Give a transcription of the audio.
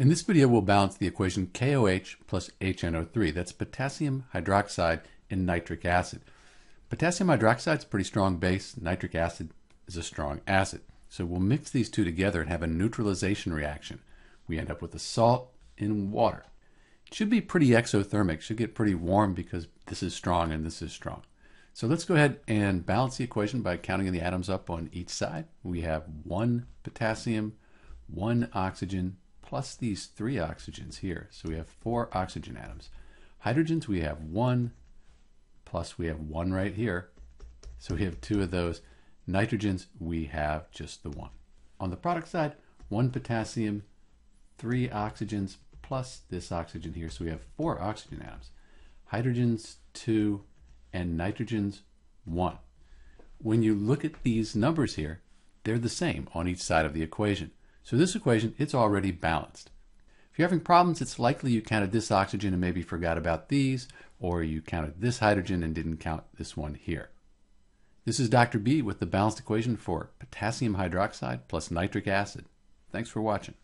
In this video, we'll balance the equation KOH plus HNO3. That's potassium hydroxide and nitric acid. Potassium hydroxide is a pretty strong base. Nitric acid is a strong acid. So we'll mix these two together and have a neutralization reaction. We end up with a salt in water. It should be pretty exothermic, should get pretty warm because this is strong and this is strong. So let's go ahead and balance the equation by counting the atoms up on each side. We have one potassium, one oxygen, plus these three oxygens here. So we have four oxygen atoms. Hydrogens, we have one, plus we have one right here. So we have two of those. Nitrogens, we have just the one. On the product side, one potassium, three oxygens, plus this oxygen here. So we have four oxygen atoms. Hydrogens, two, and nitrogens, one. When you look at these numbers here, they're the same on each side of the equation. So this equation, it's already balanced. If you're having problems, it's likely you counted this oxygen and maybe forgot about these, or you counted this hydrogen and didn't count this one here. This is Dr. B with the balanced equation for potassium hydroxide plus nitric acid. Thanks for watching.